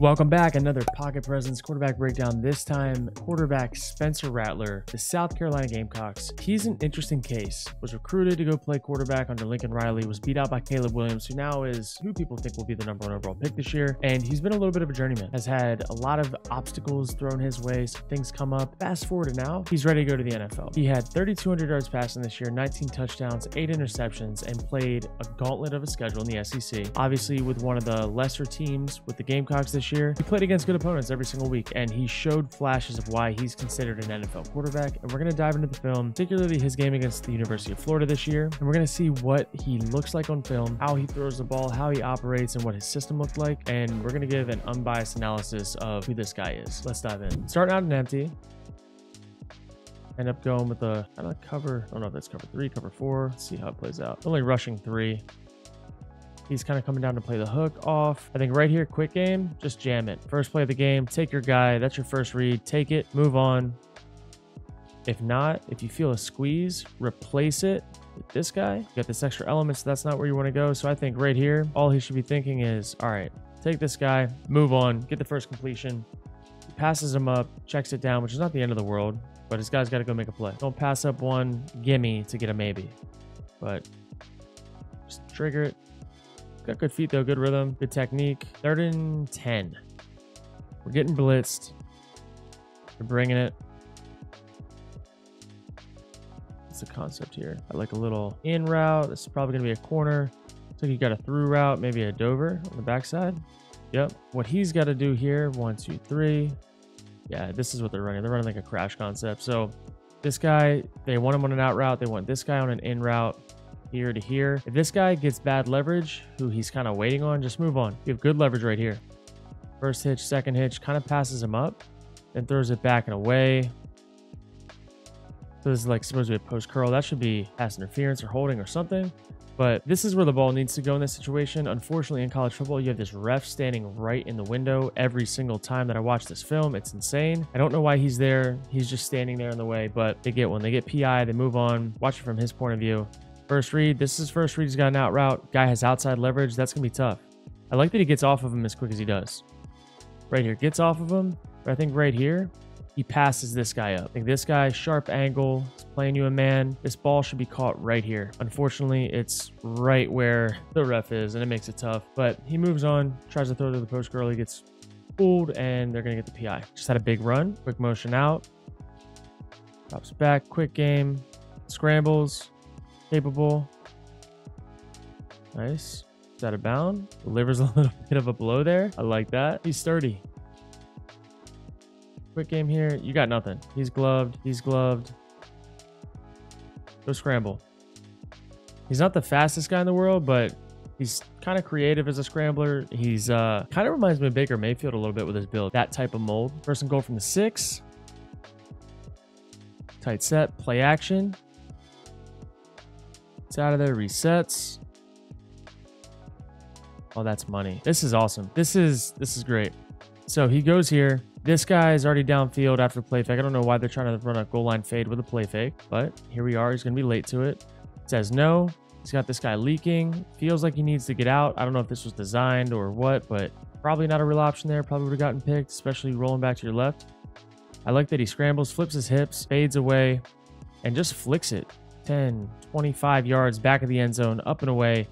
Welcome back. Another pocket presence quarterback breakdown. This time, quarterback Spencer Rattler, the South Carolina Gamecocks. He's an interesting case. Was recruited to go play quarterback under Lincoln Riley, was beat out by Caleb Williams, who now is who people think will be the number one overall pick this year. And he's been a little bit of a journeyman, has had a lot of obstacles thrown his way, some things come up. Fast forward to now, he's ready to go to the NFL. He had 3,200 yards passing this year, 19 touchdowns, eight interceptions, and played a gauntlet of a schedule in the SEC. Obviously, with one of the lesser teams with the Gamecocks this year, he played against good opponents every single week, and he showed flashes of why he's considered an NFL quarterback. And we're going to dive into the film, particularly his game against the University of Florida this year. And we're going to see what he looks like on film, how he throws the ball, how he operates, and what his system looked like. And we're going to give an unbiased analysis of who this guy is. Let's dive in. Starting out in empty, end up going with a kind of cover. Oh I don't know if that's cover three, cover four. Let's see how it plays out. Only rushing three. He's kind of coming down to play the hook off. I think right here, quick game, just jam it. First play of the game, take your guy. That's your first read. Take it, move on. If not, if you feel a squeeze, replace it with this guy. You got this extra element, so that's not where you want to go. So I think right here, all he should be thinking is, all right, take this guy, move on, get the first completion. He passes him up, checks it down, which is not the end of the world, but his guy's got to go make a play. Don't pass up one gimme to get a maybe, but just trigger it, Got good feet though, good rhythm, good technique. Third and 10. We're getting blitzed. We're bringing it. What's the concept here? I like a little in route. This is probably going to be a corner. So you got a through route, maybe a Dover on the backside. Yep. What he's got to do here, one, two, three. Yeah, this is what they're running. They're running like a crash concept. So this guy, they want him on an out route. They want this guy on an in route here to here. If this guy gets bad leverage, who he's kind of waiting on, just move on. You have good leverage right here. First hitch, second hitch, kind of passes him up, then throws it back and away. So this is like supposed to be a post curl. That should be pass interference or holding or something. But this is where the ball needs to go in this situation. Unfortunately, in college football, you have this ref standing right in the window every single time that I watch this film. It's insane. I don't know why he's there. He's just standing there in the way, but they get one. They get PI, they move on. Watch it from his point of view. First read. This is first read. He's got an out route. Guy has outside leverage. That's going to be tough. I like that he gets off of him as quick as he does. Right here. Gets off of him. But I think right here, he passes this guy up. I think this guy, sharp angle, is playing you a man. This ball should be caught right here. Unfortunately, it's right where the ref is, and it makes it tough. But he moves on, tries to throw to the post curl. He gets fooled, and they're going to get the PI. Just had a big run. Quick motion out. Drops back. Quick game. Scrambles capable. Nice. Is out of bound? Delivers a little bit of a blow there. I like that. He's sturdy. Quick game here. You got nothing. He's gloved. He's gloved. Go scramble. He's not the fastest guy in the world, but he's kind of creative as a scrambler. He's uh kind of reminds me of Baker Mayfield a little bit with his build. That type of mold. First and goal from the six. Tight set. Play action. It's out of there, resets. Oh, that's money. This is awesome. This is this is great. So he goes here. This guy is already downfield after play fake. I don't know why they're trying to run a goal line fade with a play fake, but here we are. He's going to be late to it. Says no. He's got this guy leaking. Feels like he needs to get out. I don't know if this was designed or what, but probably not a real option there. Probably would have gotten picked, especially rolling back to your left. I like that he scrambles, flips his hips, fades away, and just flicks it. 10, 25 yards back of the end zone, up and away.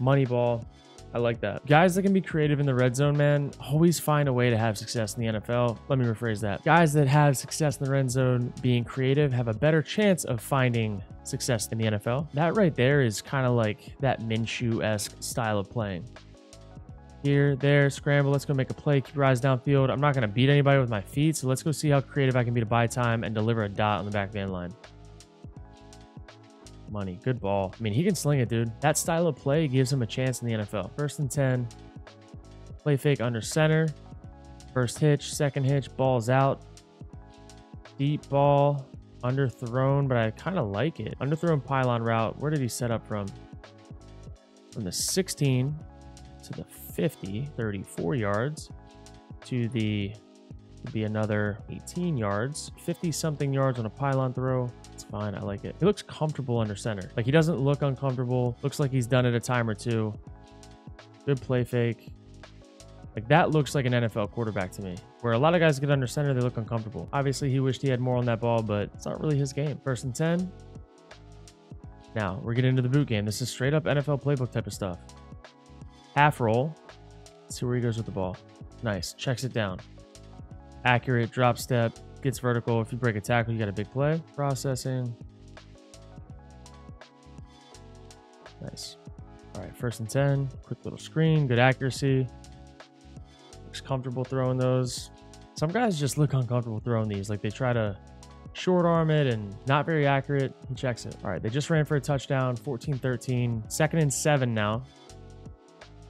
Money ball. I like that. Guys that can be creative in the red zone, man, always find a way to have success in the NFL. Let me rephrase that. Guys that have success in the red zone being creative have a better chance of finding success in the NFL. That right there is kind of like that Minshew-esque style of playing. Here, there, scramble. Let's go make a play. Keep your eyes downfield. I'm not going to beat anybody with my feet, so let's go see how creative I can be to buy time and deliver a dot on the back end line money. Good ball. I mean, he can sling it, dude. That style of play gives him a chance in the NFL. First and 10. Play fake under center. First hitch, second hitch, ball's out. Deep ball, underthrown, but I kind of like it. Underthrown pylon route. Where did he set up from? From the 16 to the 50, 34 yards to the be another 18 yards, 50 something yards on a pylon throw. It's fine. I like it. He looks comfortable under center. Like he doesn't look uncomfortable. Looks like he's done it a time or two. Good play fake. Like that looks like an NFL quarterback to me. Where a lot of guys get under center, they look uncomfortable. Obviously, he wished he had more on that ball, but it's not really his game. First and 10. Now, we're getting into the boot game. This is straight up NFL playbook type of stuff. Half roll. Let's see where he goes with the ball. Nice. Checks it down. Accurate. Drop step. Gets vertical. If you break a tackle, you got a big play. Processing. Nice. All right, first and 10. Quick little screen. Good accuracy. Looks comfortable throwing those. Some guys just look uncomfortable throwing these. Like they try to short arm it and not very accurate. He checks it. All right, they just ran for a touchdown, 14 13. Second and seven now.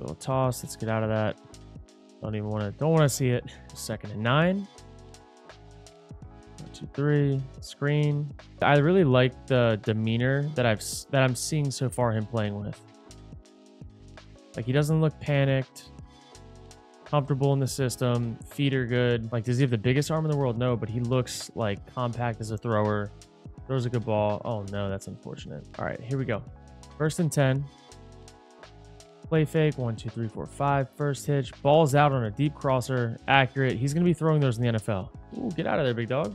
Little toss. Let's get out of that. Don't even want to, don't want to see it. Second and nine. One, two, three. Screen. I really like the demeanor that I've that I'm seeing so far him playing with. Like he doesn't look panicked comfortable in the system. Feet are good. Like, does he have the biggest arm in the world? No, but he looks like compact as a thrower. Throws a good ball. Oh, no, that's unfortunate. All right, here we go. First and 10. Play fake. One, two, three, four, five. First hitch. Ball's out on a deep crosser. Accurate. He's going to be throwing those in the NFL. Ooh, get out of there, big dog.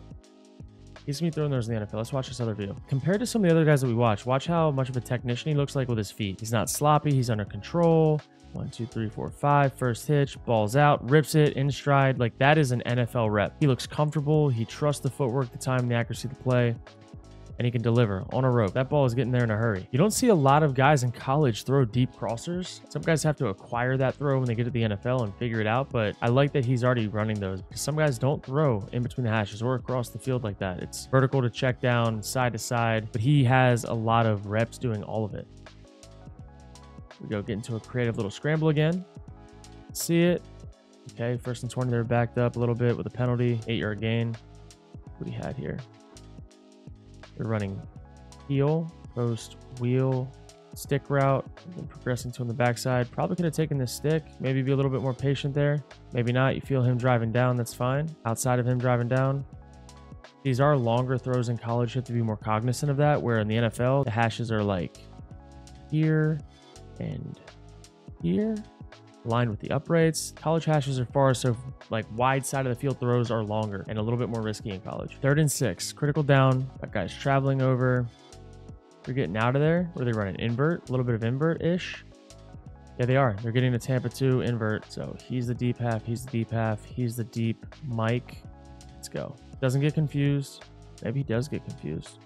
He's going to be throwing those in the NFL. Let's watch this other video. Compared to some of the other guys that we watch, watch how much of a technician he looks like with his feet. He's not sloppy. He's under control. One, two, three, four, five. First hitch, balls out, rips it in stride. Like that is an NFL rep. He looks comfortable. He trusts the footwork, the time, the accuracy, of the play, and he can deliver on a rope. That ball is getting there in a hurry. You don't see a lot of guys in college throw deep crossers. Some guys have to acquire that throw when they get to the NFL and figure it out, but I like that he's already running those because some guys don't throw in between the hashes or across the field like that. It's vertical to check down, side to side, but he has a lot of reps doing all of it. We go get into a creative little scramble again. See it. Okay, first and 20, they're backed up a little bit with a penalty, eight yard gain. What do you had here? They're running heel, post, wheel, stick route, progressing to on the backside. Probably could have taken this stick, maybe be a little bit more patient there. Maybe not. You feel him driving down, that's fine. Outside of him driving down, these are longer throws in college. You have to be more cognizant of that. Where in the NFL, the hashes are like here, and here aligned with the uprights. College hashes are far, so like wide side of the field throws are longer and a little bit more risky in college. Third and six, critical down. That guy's traveling over. They're getting out of there. Where they run an invert, a little bit of invert-ish. Yeah, they are. They're getting to Tampa 2 invert. So he's the deep half. He's the deep half. He's the deep Mike. Let's go. Doesn't get confused. Maybe he does get confused.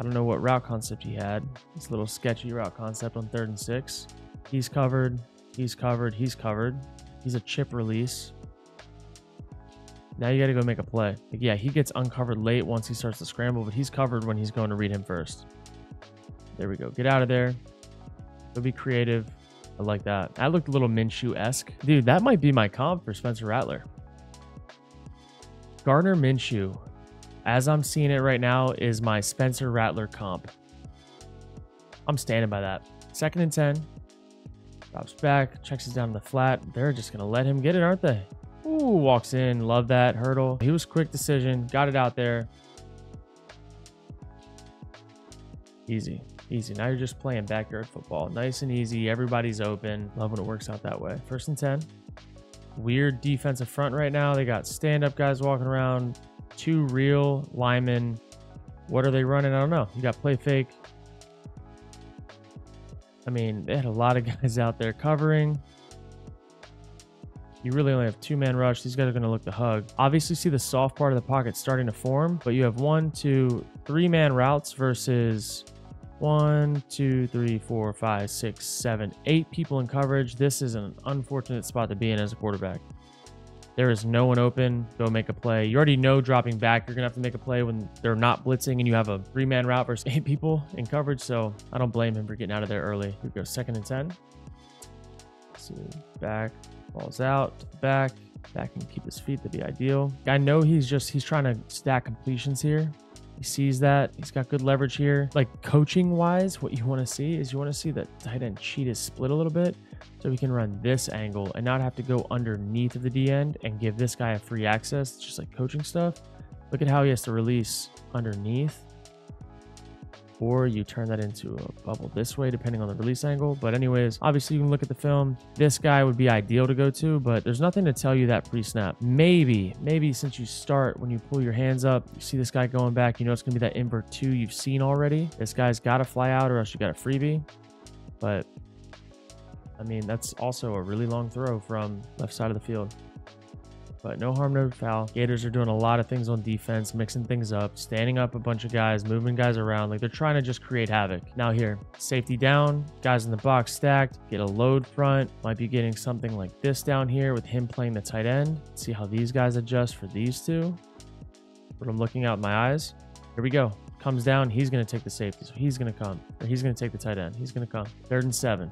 I don't know what route concept he had. This little sketchy route concept on third and six. He's covered. He's covered. He's covered. He's a chip release. Now you got to go make a play. Like, yeah, he gets uncovered late once he starts to scramble, but he's covered when he's going to read him first. There we go. Get out of there. Go be creative. I like that. That looked a little Minshew-esque. Dude, that might be my comp for Spencer Rattler. Gardner Minshew as I'm seeing it right now, is my Spencer Rattler comp. I'm standing by that. Second and 10. Drops back, checks it down the flat. They're just going to let him get it, aren't they? Ooh, walks in. Love that hurdle. He was quick decision. Got it out there. Easy. Easy. Now you're just playing backyard football. Nice and easy. Everybody's open. Love when it works out that way. First and 10. Weird defensive front right now. They got stand-up guys walking around two real linemen. What are they running? I don't know. You got play fake. I mean, they had a lot of guys out there covering. You really only have two man rush. These guys are going to look to hug. Obviously, see the soft part of the pocket starting to form, but you have one, two, three man routes versus one, two, three, four, five, six, seven, eight people in coverage. This is an unfortunate spot to be in as a quarterback. There is no one open. Go make a play. You already know dropping back, you're going to have to make a play when they're not blitzing and you have a three man route versus eight people in coverage. So I don't blame him for getting out of there early. Here we go. Second and 10. see. Back. Balls out. Back. Back and keep his feet. That'd be ideal. I know he's just, he's trying to stack completions here. He sees that. He's got good leverage here. Like coaching wise, what you want to see is you want to see that tight end cheat is split a little bit. So we can run this angle and not have to go underneath of the D end and give this guy a free access. It's just like coaching stuff. Look at how he has to release underneath. Or you turn that into a bubble this way, depending on the release angle. But anyways, obviously you can look at the film. This guy would be ideal to go to, but there's nothing to tell you that pre-snap. Maybe, maybe since you start, when you pull your hands up, you see this guy going back, you know it's to be that invert two you've seen already. This guy's got to fly out or else you got a freebie. But, I mean, that's also a really long throw from left side of the field. But no harm, no foul. Gators are doing a lot of things on defense, mixing things up, standing up a bunch of guys, moving guys around. Like they're trying to just create havoc. Now here, safety down, guys in the box stacked, get a load front. Might be getting something like this down here with him playing the tight end. See how these guys adjust for these two. But I'm looking out my eyes. Here we go. Comes down, he's going to take the safety. So he's going to come. Or he's going to take the tight end. He's going to come. Third and seven.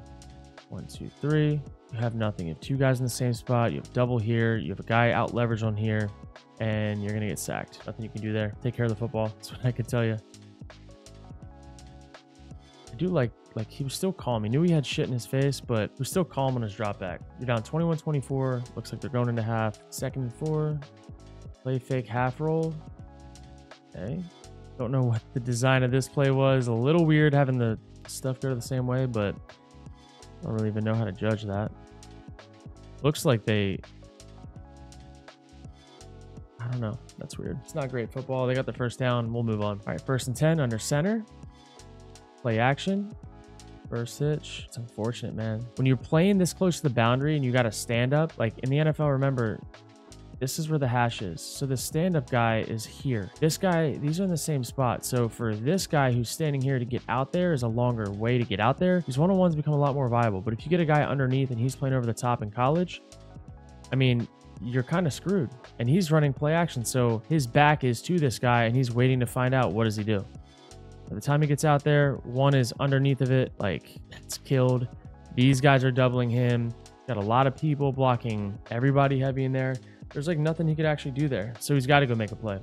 One, two, three you have nothing. You have two guys in the same spot. You have double here. You have a guy out leverage on here, and you're gonna get sacked. Nothing you can do there. Take care of the football. That's what I can tell you. I do like like he was still calm. He knew he had shit in his face, but he was still calm on his drop back. You're down 21-24. Looks like they're going into half. Second and four. Play fake half roll. Okay. Don't know what the design of this play was. A little weird having the stuff go the same way, but I don't really even know how to judge that. Looks like they... I don't know. That's weird. It's not great football. They got the first down. We'll move on. All right, first and 10 under center. Play action. First hitch. It's unfortunate, man. When you're playing this close to the boundary and you got to stand up, like in the NFL, remember, this is where the hash is. So the stand-up guy is here. This guy, these are in the same spot. So for this guy who's standing here to get out there is a longer way to get out there. These one-on-ones become a lot more viable. But if you get a guy underneath and he's playing over the top in college, I mean, you're kind of screwed. And he's running play action. So his back is to this guy and he's waiting to find out what does he do. By the time he gets out there, one is underneath of it, like it's killed. These guys are doubling him. Got a lot of people blocking everybody heavy in there there's like nothing he could actually do there. So he's got to go make a play.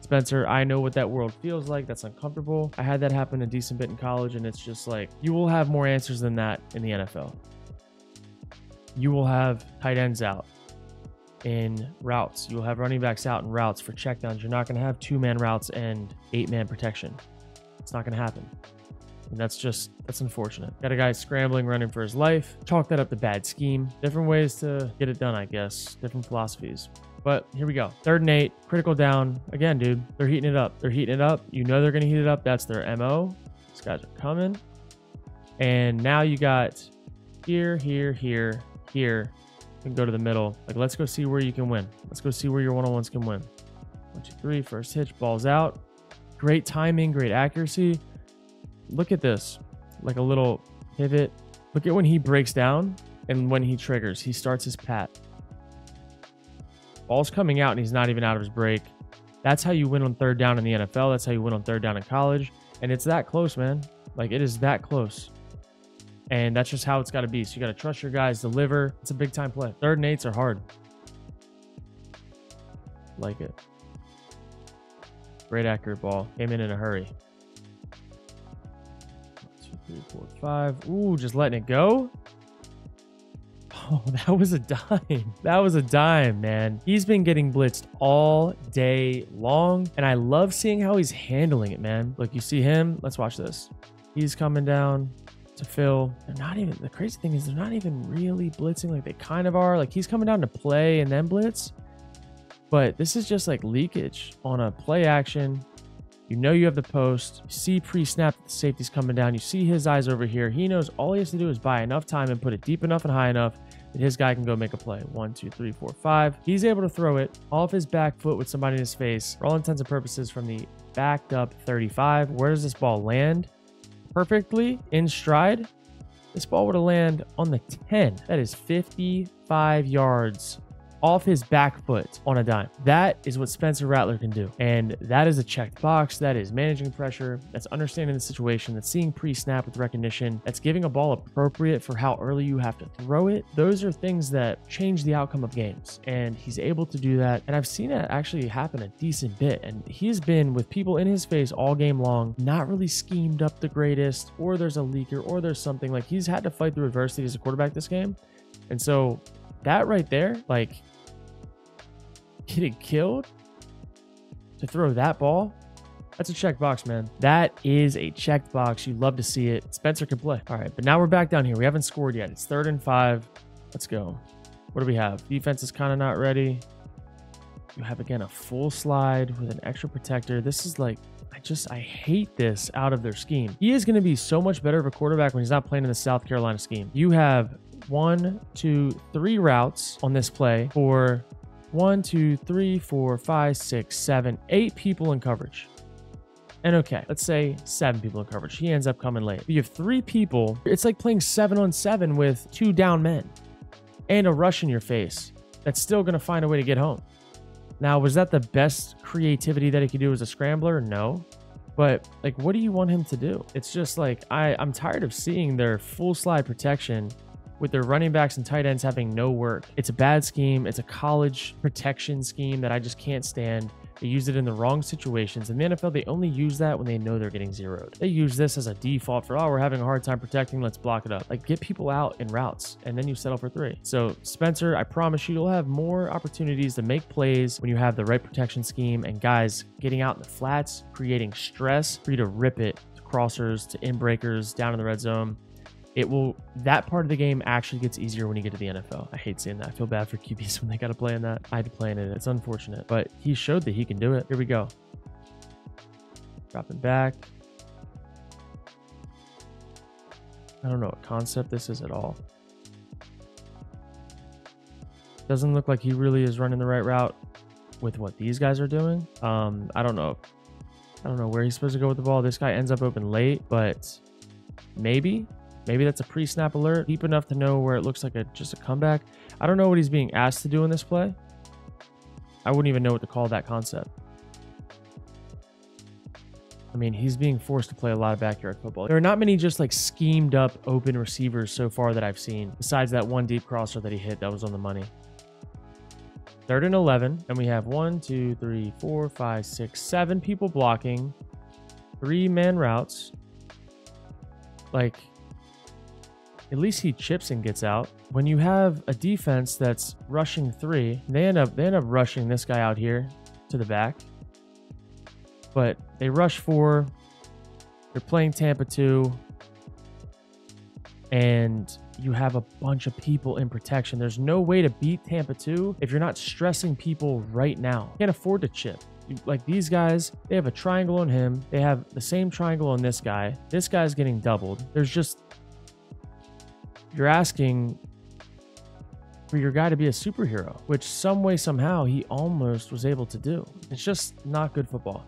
Spencer, I know what that world feels like. That's uncomfortable. I had that happen a decent bit in college, and it's just like you will have more answers than that in the NFL. You will have tight ends out in routes. You will have running backs out in routes for checkdowns. You're not going to have two man routes and eight man protection. It's not going to happen. And that's just, that's unfortunate. Got a guy scrambling, running for his life. Chalk that up to bad scheme. Different ways to get it done, I guess. Different philosophies. But here we go. Third and eight, critical down. Again, dude, they're heating it up. They're heating it up. You know they're going to heat it up. That's their MO. These guys are coming. And now you got here, here, here, here. Can go to the middle. Like, let's go see where you can win. Let's go see where your one-on-ones can win. One, two, three. First hitch, balls out. Great timing, great accuracy look at this, like a little pivot. Look at when he breaks down and when he triggers, he starts his pat. Ball's coming out and he's not even out of his break. That's how you win on third down in the NFL. That's how you win on third down in college. And it's that close, man. Like it is that close. And that's just how it's got to be. So you got to trust your guys, deliver. It's a big time play. Third and eights are hard. Like it. Great accurate ball. Came in in a hurry three, four, five. Ooh, just letting it go. Oh, that was a dime. That was a dime, man. He's been getting blitzed all day long, and I love seeing how he's handling it, man. Look, you see him. Let's watch this. He's coming down to fill. They're not even, the crazy thing is they're not even really blitzing like they kind of are. Like he's coming down to play and then blitz. But this is just like leakage on a play action you know you have the post. You see pre-snap the safety's coming down. You see his eyes over here. He knows all he has to do is buy enough time and put it deep enough and high enough that his guy can go make a play. One, two, three, four, five. He's able to throw it off his back foot with somebody in his face. For all intents and purposes, from the backed up 35. Where does this ball land? Perfectly in stride. This ball would have landed on the 10. That is 55 yards off his back foot on a dime. That is what Spencer Rattler can do. And that is a checked box. That is managing pressure. That's understanding the situation. That's seeing pre snap with recognition. That's giving a ball appropriate for how early you have to throw it. Those are things that change the outcome of games. And he's able to do that. And I've seen it actually happen a decent bit. And he's been with people in his face all game long, not really schemed up the greatest, or there's a leaker, or there's something like he's had to fight through adversity as a quarterback this game. And so that right there, like getting killed to throw that ball, That's a checked box, man. That is a checked box. You love to see it. Spencer can play. All right, but now we're back down here. We haven't scored yet. It's third and five. Let's go. What do we have? Defense is kind of not ready. You have, again, a full slide with an extra protector. This is like I just I hate this out of their scheme. He is going to be so much better of a quarterback when he's not playing in the South Carolina scheme. You have one, two, three routes on this play for one, two, three, four, five, six, seven, eight people in coverage. And okay, let's say seven people in coverage. He ends up coming late. You have three people. It's like playing seven on seven with two down men and a rush in your face that's still going to find a way to get home. Now, was that the best creativity that he could do as a scrambler? No. But like, what do you want him to do? It's just like I, I'm tired of seeing their full slide protection with their running backs and tight ends having no work. It's a bad scheme. It's a college protection scheme that I just can't stand. They use it in the wrong situations. In the NFL, they only use that when they know they're getting zeroed. They use this as a default for, oh, we're having a hard time protecting, let's block it up. Like, get people out in routes, and then you settle for three. So, Spencer, I promise you, you'll have more opportunities to make plays when you have the right protection scheme. And guys, getting out in the flats, creating stress for you to rip it to crossers, to in breakers, down in the red zone it will that part of the game actually gets easier when you get to the NFL. I hate seeing that. I feel bad for QBs when they got to play in that. I had to play in it. It's unfortunate, but he showed that he can do it. Here we go. Dropping back. I don't know what concept this is at all. Doesn't look like he really is running the right route with what these guys are doing. Um, I don't know. I don't know where he's supposed to go with the ball. This guy ends up open late, but maybe Maybe that's a pre-snap alert, deep enough to know where it looks like a just a comeback. I don't know what he's being asked to do in this play. I wouldn't even know what to call that concept. I mean, he's being forced to play a lot of backyard football. There are not many just like schemed up open receivers so far that I've seen, besides that one deep crosser that he hit that was on the money. Third and 11, and we have one, two, three, four, five, six, seven people blocking, three man routes. Like, at least he chips and gets out. When you have a defense that's rushing three, they end up they end up rushing this guy out here to the back. But they rush four. They're playing Tampa two. And you have a bunch of people in protection. There's no way to beat Tampa 2 if you're not stressing people right now. You can't afford to chip. Like these guys, they have a triangle on him. They have the same triangle on this guy. This guy's getting doubled. There's just you're asking for your guy to be a superhero, which some way, somehow, he almost was able to do. It's just not good football.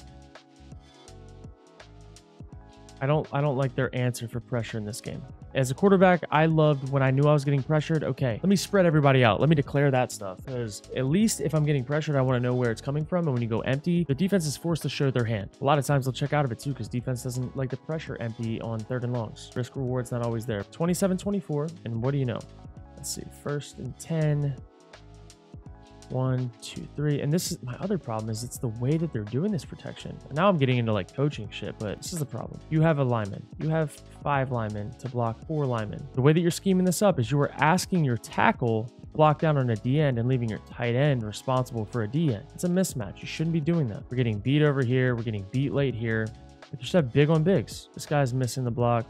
I don't I don't like their answer for pressure in this game. As a quarterback, I loved when I knew I was getting pressured. Okay, let me spread everybody out. Let me declare that stuff. Because at least if I'm getting pressured, I want to know where it's coming from. And when you go empty, the defense is forced to show their hand. A lot of times they'll check out of it too because defense doesn't like the pressure empty on third and longs. Risk reward's not always there. 27-24. And what do you know? Let's see. First and 10. One, two, three. And this is my other problem is it's the way that they're doing this protection. And now I'm getting into like coaching shit, but this is the problem. You have a lineman. You have five linemen to block four linemen. The way that you're scheming this up is you are asking your tackle block down on a D end and leaving your tight end responsible for a D end. It's a mismatch. You shouldn't be doing that. We're getting beat over here. We're getting beat late here. You should have big on bigs. This guy's missing the block.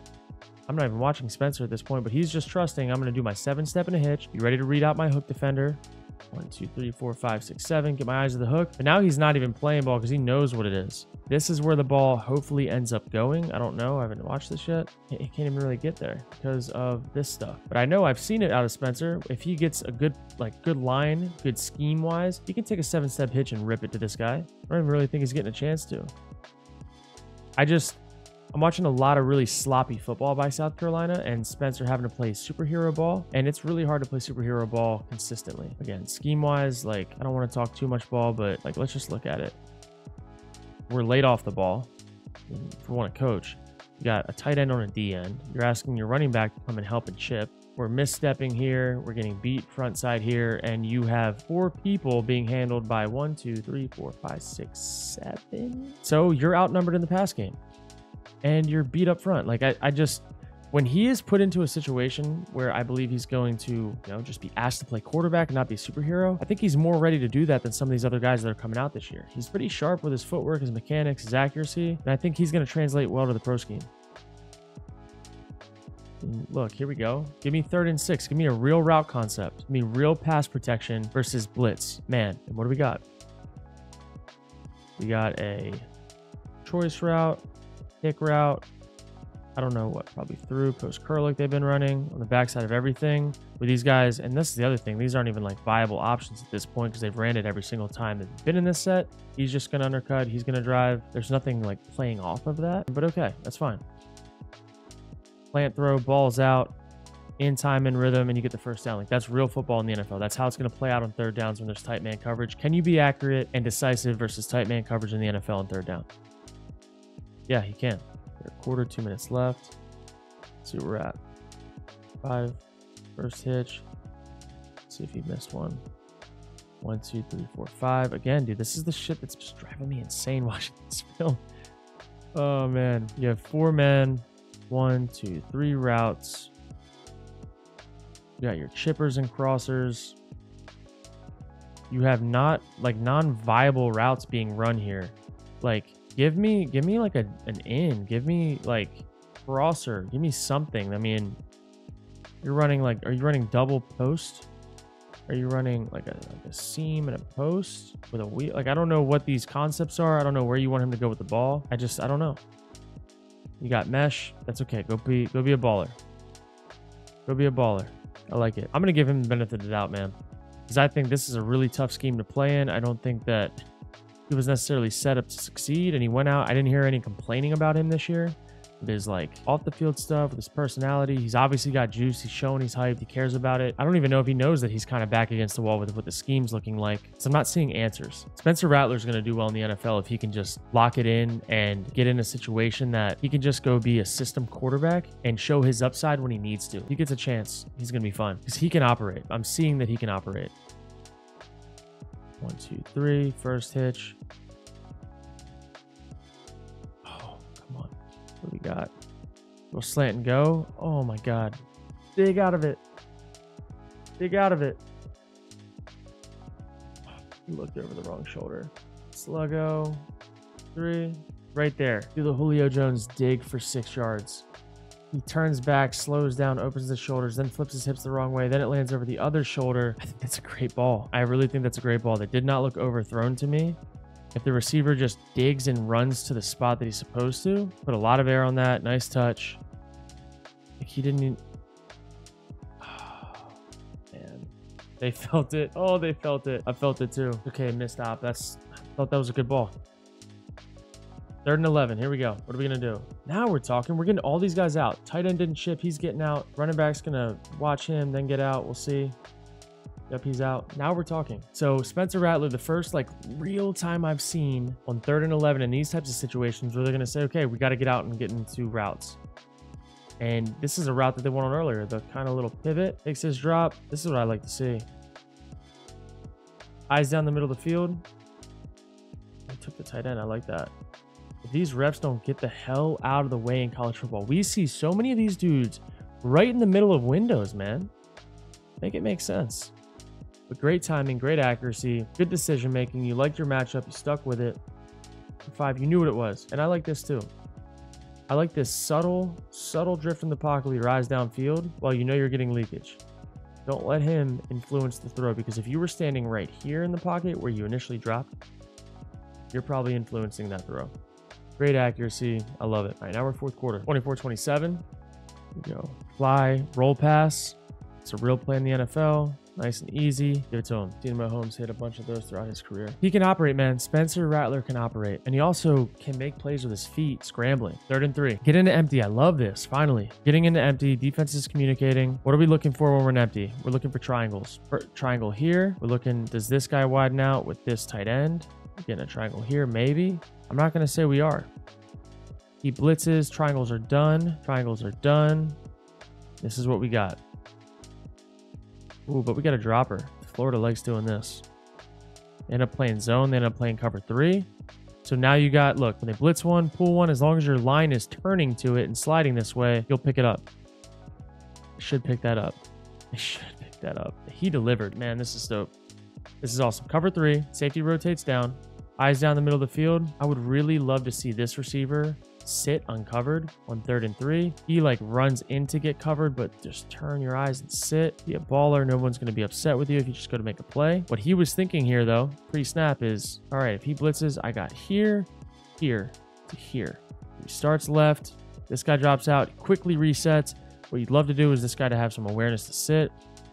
I'm not even watching Spencer at this point, but he's just trusting I'm going to do my seven step and a hitch. Be ready to read out my hook defender. One, two, three, four, five, six, seven. Get my eyes to the hook. But now he's not even playing ball because he knows what it is. This is where the ball hopefully ends up going. I don't know. I haven't watched this yet. He can't even really get there because of this stuff. But I know I've seen it out of Spencer. If he gets a good, like, good line, good scheme wise, he can take a seven step hitch and rip it to this guy. I don't even really think he's getting a chance to. I just, I'm watching a lot of really sloppy football by South Carolina and Spencer having to play superhero ball. And it's really hard to play superhero ball consistently. Again, scheme wise, like, I don't want to talk too much ball, but like, let's just look at it. We're late off the ball. If we want to coach, you got a tight end on a D end. You're asking your running back to come and help and chip. We're misstepping here. We're getting beat front side here. And you have four people being handled by one, two, three, four, five, six, seven. So you're outnumbered in the pass game and you're beat up front. Like I, I just when he is put into a situation where I believe he's going to, you know, just be asked to play quarterback and not be a superhero, I think he's more ready to do that than some of these other guys that are coming out this year. He's pretty sharp with his footwork, his mechanics, his accuracy, and I think he's going to translate well to the pro scheme. Look, here we go. Give me third and six. Give me a real route concept. Give me real pass protection versus blitz. Man, and what do we got? We got a choice route, pick route. I don't know what, probably through post curl like they've been running on the backside of everything with these guys. And this is the other thing. These aren't even like viable options at this point because they've ran it every single time they've been in this set. He's just going to undercut. He's going to drive. There's nothing like playing off of that, but okay, that's fine. Plant throw, balls out, in time and rhythm, and you get the first down. Like that's real football in the NFL. That's how it's going to play out on third downs when there's tight man coverage. Can you be accurate and decisive versus tight man coverage in the NFL on third down? Yeah, he can. A quarter, two minutes left. Let's see where we're at. Five, first hitch. Let's see if he missed one. One, two, three, four, five. Again, dude, this is the shit that's just driving me insane watching this film. Oh man, you have four men, one, two, three routes. You got your chippers and crossers. You have not like non-viable routes being run here. Like give me give me like a an in. Give me like crosser. Give me something. I mean, you're running like are you running double post? Are you running like a, like a seam and a post with a wheel? Like I don't know what these concepts are. I don't know where you want him to go with the ball. I just I don't know. You got mesh. That's okay. Go be go be a baller. Go be a baller. I like it. I'm gonna give him the benefit of the doubt, man. Because I think this is a really tough scheme to play in. I don't think that he was necessarily set up to succeed and he went out. I didn't hear any complaining about him this year with his like off the field stuff, with his personality. He's obviously got juice. He's showing he's hyped. He cares about it. I don't even know if he knows that he's kind of back against the wall with what the scheme's looking like. So I'm not seeing answers. Spencer Rattler's going to do well in the NFL if he can just lock it in and get in a situation that he can just go be a system quarterback and show his upside when he needs to. He gets a chance. He's going to be fun because he can operate. I'm seeing that he can operate. One, two, three. First hitch. Oh, come on. What do we got? Go slant and go. Oh my god. Dig out of it. Dig out of it. You looked over the wrong shoulder. Sluggo. Three. Right there. Do the Julio Jones dig for six yards. He turns back, slows down, opens the shoulders, then flips his hips the wrong way. Then it lands over the other shoulder. I think that's a great ball. I really think that's a great ball. That did not look overthrown to me. If the receiver just digs and runs to the spot that he's supposed to, put a lot of air on that. Nice touch. He didn't. Oh, man. They felt it. Oh, they felt it. I felt it too. Okay, missed stop. That's... I thought that was a good ball. Third and 11. Here we go. What are we going to do? Now we're talking. We're getting all these guys out. Tight end didn't chip. He's getting out. Running back's going to watch him, then get out. We'll see. Yep, he's out. Now we're talking. So Spencer Rattler, the first like real time I've seen on third and 11 in these types of situations where they're going to say, okay, we got to get out and get into routes. And this is a route that they went on earlier. The kind of little pivot, takes his drop. This is what I like to see. Eyes down the middle of the field. I took the tight end. I like that. If these reps don't get the hell out of the way in college football, we see so many of these dudes right in the middle of windows, man. Make it make sense. But great timing, great accuracy, good decision making. You liked your matchup, you stuck with it. Five, you knew what it was. And I like this too. I like this subtle, subtle drift in the pocket your eyes downfield while you know you're getting leakage. Don't let him influence the throw because if you were standing right here in the pocket where you initially dropped, you're probably influencing that throw. Great accuracy. I love it. All right, now we're fourth quarter. 24-27. go. Fly, roll pass. It's a real play in the NFL. Nice and easy. Give it to him. Dean Mahomes hit a bunch of those throughout his career. He can operate, man. Spencer Rattler can operate. And he also can make plays with his feet, scrambling. Third and three. Get into empty. I love this. Finally. Getting into empty. Defense is communicating. What are we looking for when we're in empty? We're looking for triangles. For triangle here. We're looking, does this guy widen out with this tight end? Getting a triangle here, maybe. I'm not going to say we are. He blitzes. Triangles are done. Triangles are done. This is what we got. Ooh, but we got a dropper. Florida likes doing this. They end up playing zone. They end up playing cover three. So now you got, look, when they blitz one, pull one, as long as your line is turning to it and sliding this way, you'll pick it up. should pick that up. Should pick that up. He delivered. Man, this is dope. This is awesome. Cover three. Safety rotates down. Eyes down the middle of the field. I would really love to see this receiver sit uncovered on third and three. He like runs in to get covered, but just turn your eyes and sit. Be a baller. No one's going to be upset with you if you just go to make a play. What he was thinking here, though, pre snap is all right, if he blitzes, I got here, here to here. He starts left. This guy drops out, quickly resets. What you'd love to do is this guy to have some awareness to sit.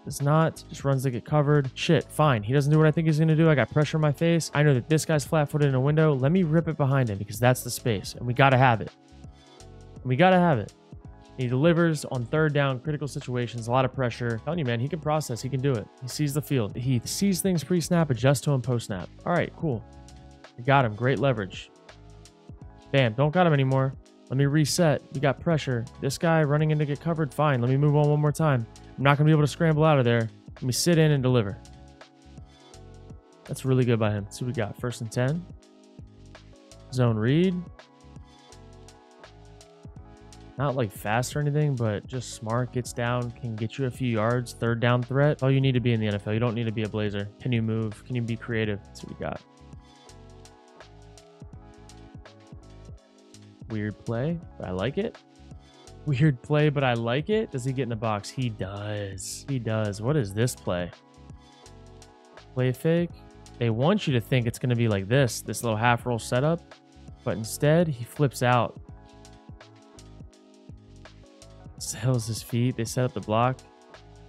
Does not, just runs to get covered. Shit, fine. He doesn't do what I think he's going to do. I got pressure in my face. I know that this guy's flat footed in a window. Let me rip it behind him because that's the space. And we got to have it. We got to have it. He delivers on third down, critical situations, a lot of pressure. I'm telling you, man, he can process. He can do it. He sees the field. He sees things pre snap, adjusts to him post snap. All right, cool. We got him. Great leverage. Bam, don't got him anymore. Let me reset. We got pressure. This guy running in to get covered. Fine. Let me move on one more time. I'm not going to be able to scramble out of there. Let me sit in and deliver. That's really good by him. So we got first and 10. Zone read. Not like fast or anything, but just smart, gets down, can get you a few yards, third down threat. All you need to be in the NFL. You don't need to be a blazer. Can you move? Can you be creative? That's what we got. Weird play, but I like it. Weird play, but I like it. Does he get in the box? He does. He does. What is this play? Play fake. They want you to think it's going to be like this, this little half roll setup, but instead he flips out. Sells his feet. They set up the block.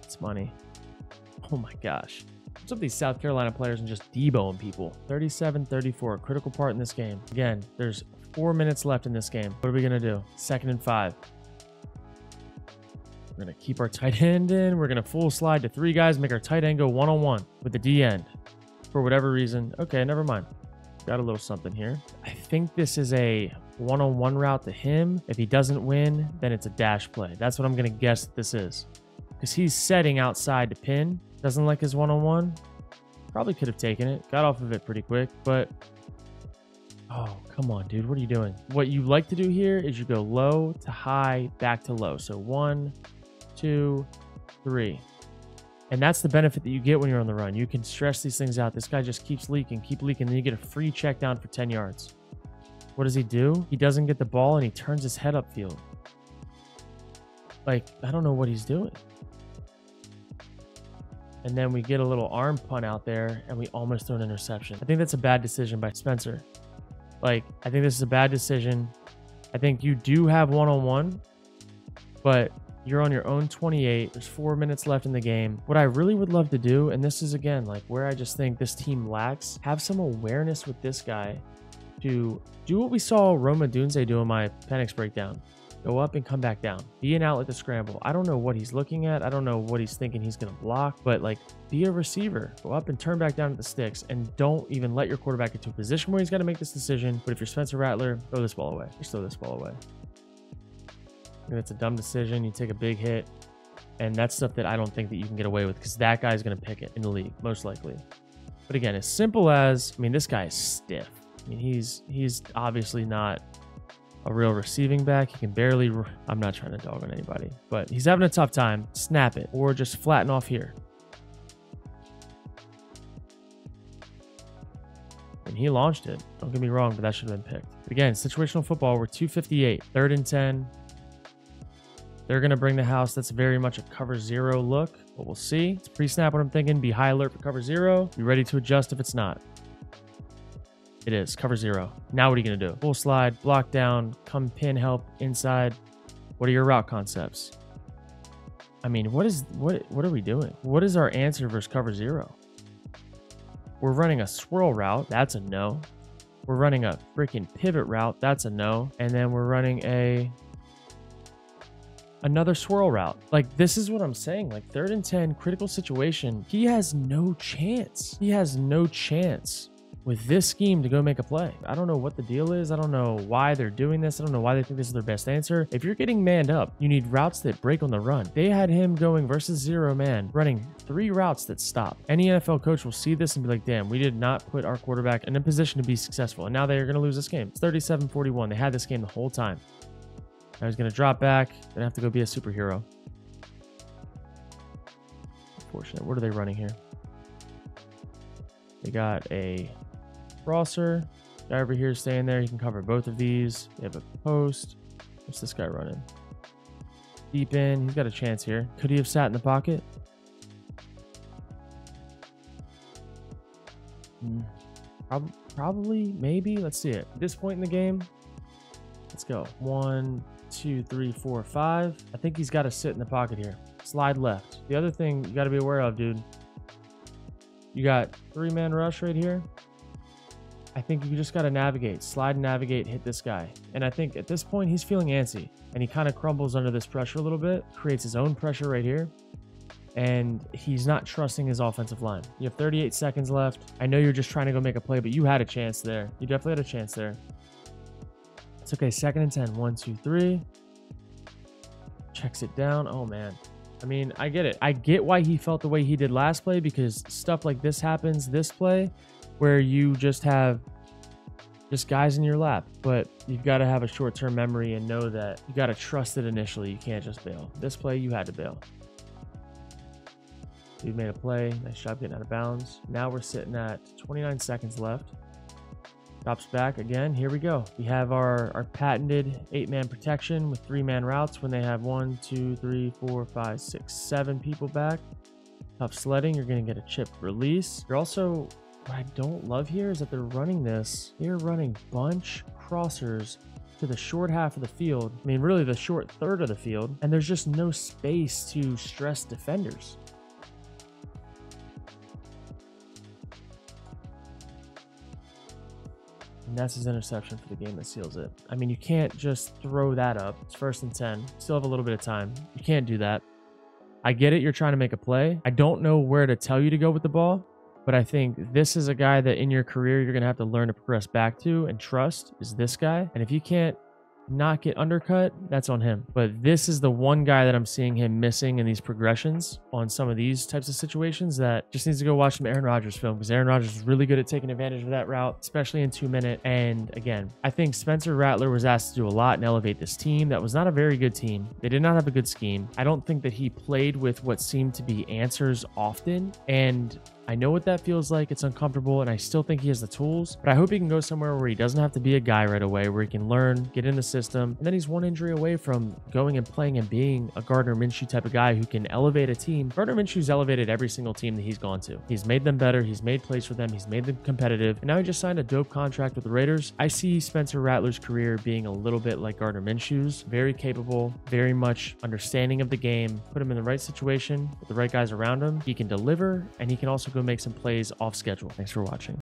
It's money. Oh my gosh. What's up these South Carolina players and just deboing people? 37-34, critical part in this game. Again, there's four minutes left in this game. What are we going to do? Second and five. We're going to keep our tight end in. We're going to full slide to three guys, make our tight end go one-on-one with the D end. For whatever reason. Okay, never mind. Got a little something here. I think this is a one-on-one route to him. If he doesn't win, then it's a dash play. That's what I'm going to guess this is. Because he's setting outside to pin. Doesn't like his one-on-one. Probably could have taken it. Got off of it pretty quick, but Oh, come on, dude. What are you doing? What you like to do here is you go low to high, back to low. So one, two, three. And that's the benefit that you get when you're on the run. You can stress these things out. This guy just keeps leaking, keep leaking. Then you get a free check down for 10 yards. What does he do? He doesn't get the ball and he turns his head upfield. Like, I don't know what he's doing. And then we get a little arm punt out there and we almost throw an interception. I think that's a bad decision by Spencer. Like, I think this is a bad decision. I think you do have one on one, but you're on your own 28. There's four minutes left in the game. What I really would love to do, and this is again like where I just think this team lacks, have some awareness with this guy to do what we saw Rome Odunze do in my Penix breakdown go up and come back down. Be an outlet to scramble. I don't know what he's looking at. I don't know what he's thinking he's going to block, but like be a receiver. Go up and turn back down at the sticks and don't even let your quarterback into a position where he's got to make this decision. But if you're Spencer Rattler, throw this ball away. Just throw this ball away. If it's a dumb decision, you take a big hit. And that's stuff that I don't think that you can get away with because that guy's going to pick it in the league, most likely. But again, as simple as, I mean, this guy is stiff. I mean, he's he's obviously not a real receiving back. He can barely, I'm not trying to dog on anybody, but he's having a tough time. Snap it or just flatten off here. And he launched it. Don't get me wrong, but that should have been picked. But again, situational football, we're 258, third and 10. They're going to bring the house. That's very much a cover zero look, but we'll see. It's pre snap what I'm thinking. Be high alert for cover zero. Be ready to adjust if it's not. It is. Cover zero. Now what are you going to do? Full slide, block down, come pin help inside. What are your route concepts? I mean, what is what what are we doing? What is our answer versus cover zero? We're running a swirl route. That's a no. We're running a freaking pivot route. That's a no. And then we're running a another swirl route. Like this is what I'm saying. Like third and 10 critical situation. He has no chance. He has no chance with this scheme to go make a play. I don't know what the deal is. I don't know why they're doing this. I don't know why they think this is their best answer. If you're getting manned up, you need routes that break on the run. They had him going versus zero man, running three routes that stop. Any NFL coach will see this and be like, damn, we did not put our quarterback in a position to be successful. And now they are going to lose this game. It's 37 41. They had this game the whole time. I was going to drop back, gonna have to go be a superhero. unfortunate. What are they running here? They got a crosser. Guy over here staying there. He can cover both of these. They have a post. What's this guy running? Deep in. He's got a chance here. Could he have sat in the pocket? Hmm. Prob probably, maybe. Let's see it. This point in the game, let's go. One, two, three, four, five. I think he's got to sit in the pocket here. Slide left. The other thing you got to be aware of, dude. You got three-man rush right here. I think you just got to navigate, slide navigate, hit this guy. And I think at this point, he's feeling antsy and he kind of crumbles under this pressure a little bit, creates his own pressure right here. And he's not trusting his offensive line. You have 38 seconds left. I know you're just trying to go make a play, but you had a chance there. You definitely had a chance there. It's okay. Second and 10. One, two, three. Checks it down. Oh, man. I mean, I get it. I get why he felt the way he did last play because stuff like this happens this play where you just have just guys in your lap. But you've got to have a short term memory and know that you got to trust it initially. You can't just bail. This play, you had to bail. Dude made a play. Nice job getting out of bounds. Now we're sitting at 29 seconds left. Drops back again. Here we go. We have our, our patented eight man protection with three man routes when they have one, two, three, four, five, six, seven people back. Tough sledding. You're going to get a chip release. You're also, what I don't love here is that they're running this. They're running bunch crossers to the short half of the field. I mean, really the short third of the field. And there's just no space to stress defenders. And that's his interception for the game that seals it. I mean, you can't just throw that up. It's first and 10. Still have a little bit of time. You can't do that. I get it. You're trying to make a play. I don't know where to tell you to go with the ball, but I think this is a guy that in your career you're going to have to learn to progress back to and trust is this guy. And if you can't not get undercut, that's on him. But this is the one guy that I'm seeing him missing in these progressions on some of these types of situations that just needs to go watch some Aaron Rodgers film because Aaron Rodgers is really good at taking advantage of that route, especially in two minute. And again, I think Spencer Rattler was asked to do a lot and elevate this team. That was not a very good team. They did not have a good scheme. I don't think that he played with what seemed to be answers often. And I know what that feels like. It's uncomfortable, and I still think he has the tools, but I hope he can go somewhere where he doesn't have to be a guy right away, where he can learn, get in the system, and then he's one injury away from going and playing and being a Gardner Minshew type of guy who can elevate a team. Gardner Minshew's elevated every single team that he's gone to. He's made them better. He's made plays for them. He's made them competitive. And now he just signed a dope contract with the Raiders. I see Spencer Rattler's career being a little bit like Gardner Minshew's. Very capable, very much understanding of the game. Put him in the right situation with the right guys around him. He can deliver, and he can also make some plays off schedule. Thanks for watching.